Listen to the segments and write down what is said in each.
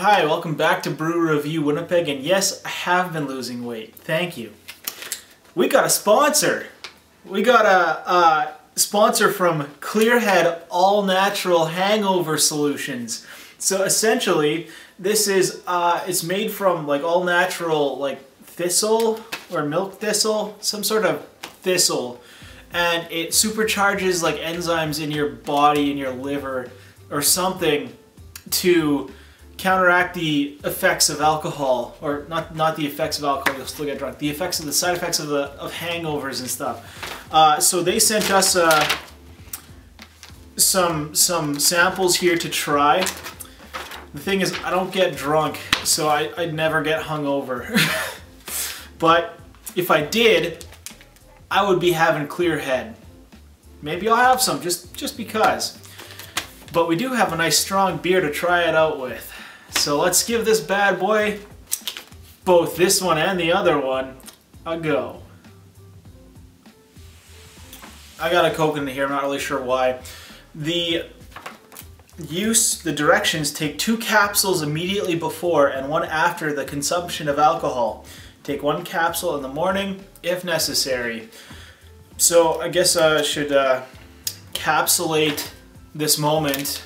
Hi, welcome back to Brew Review Winnipeg, and yes, I have been losing weight. Thank you. We got a sponsor. We got a, a sponsor from Clearhead All Natural Hangover Solutions. So essentially, this is uh, it's made from like all natural like thistle or milk thistle, some sort of thistle, and it supercharges like enzymes in your body, in your liver, or something to counteract the effects of alcohol, or not not the effects of alcohol. You'll still get drunk. The effects of the side effects of the of hangovers and stuff. Uh, so they sent us uh, some some samples here to try. The thing is, I don't get drunk, so I I never get hungover. but if I did, I would be having a clear head. Maybe I'll have some just just because. But we do have a nice strong beer to try it out with. So let's give this bad boy, both this one and the other one, a go. I got a Coke in here, I'm not really sure why. The use, the directions take two capsules immediately before and one after the consumption of alcohol. Take one capsule in the morning if necessary. So I guess I should uh, capsulate this moment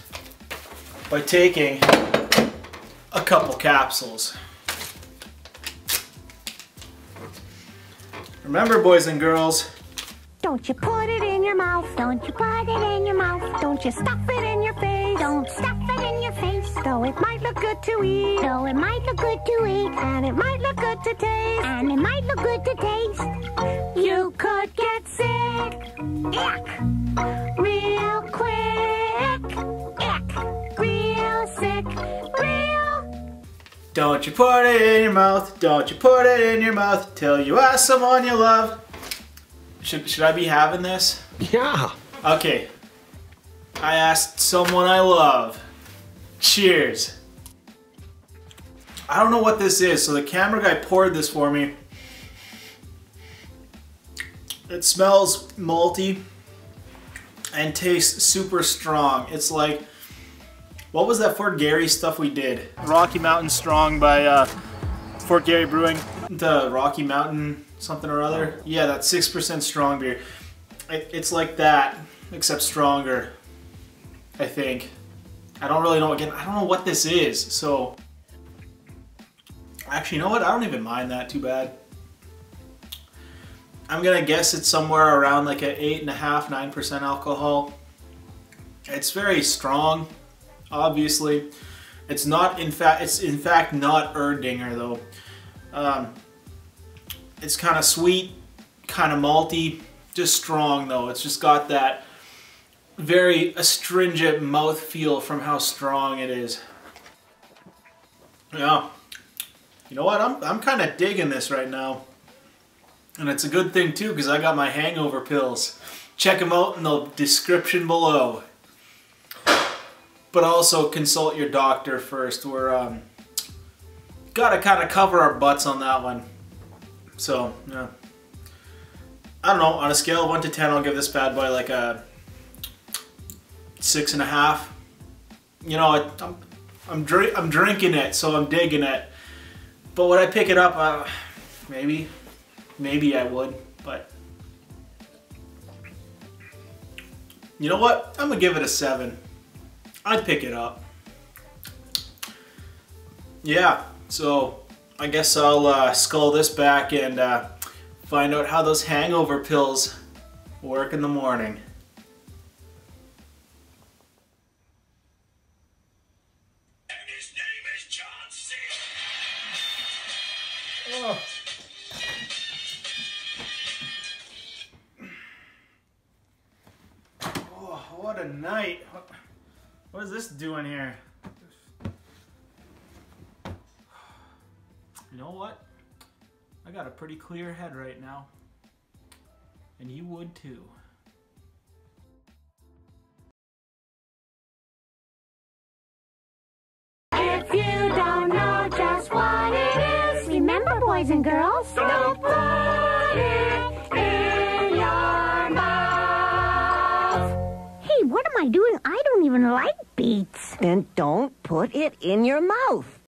by taking a couple capsules. Remember, boys and girls, don't you put it in your mouth, don't you put it in your mouth, don't you stuff it in your face, don't stuff it in your face. Though it might look good to eat, though it might look good to eat, and it might look good to taste, and it might look good to taste. You could get sick, ick, don't you put it in your mouth, don't you put it in your mouth till you ask someone you love. Should, should I be having this? Yeah. Okay. I asked someone I love. Cheers. I don't know what this is, so the camera guy poured this for me. It smells malty and tastes super strong. It's like what was that Fort Garry stuff we did? Rocky Mountain Strong by uh, Fort Garry Brewing. The Rocky Mountain something or other. Yeah, that 6% strong beer. It, it's like that, except stronger, I think. I don't really know, again, I don't know what this is, so... Actually, you know what? I don't even mind that too bad. I'm gonna guess it's somewhere around like an 8.5, 9% alcohol. It's very strong obviously. It's not in fact it's in fact not Erdinger though. Um, it's kind of sweet, kind of malty, just strong though. It's just got that very astringent mouth feel from how strong it is. Yeah. You know what? I'm I'm kind of digging this right now. And it's a good thing too because I got my hangover pills. Check them out in the description below but also consult your doctor first. We're um, gotta kind of cover our butts on that one. So yeah, I don't know. On a scale of one to ten, I'll give this bad boy like a six and a half. You know, I, I'm I'm, drink I'm drinking it, so I'm digging it. But would I pick it up? Uh, maybe, maybe I would, but. You know what? I'm gonna give it a seven. I'd pick it up. Yeah, so I guess I'll uh, skull this back and uh, find out how those hangover pills work in the morning. Oh. oh, what a night. What is this doing here? You know what? I got a pretty clear head right now. And you would too. If you don't know just what it is, remember boys and girls, don't even like beets. Then don't put it in your mouth.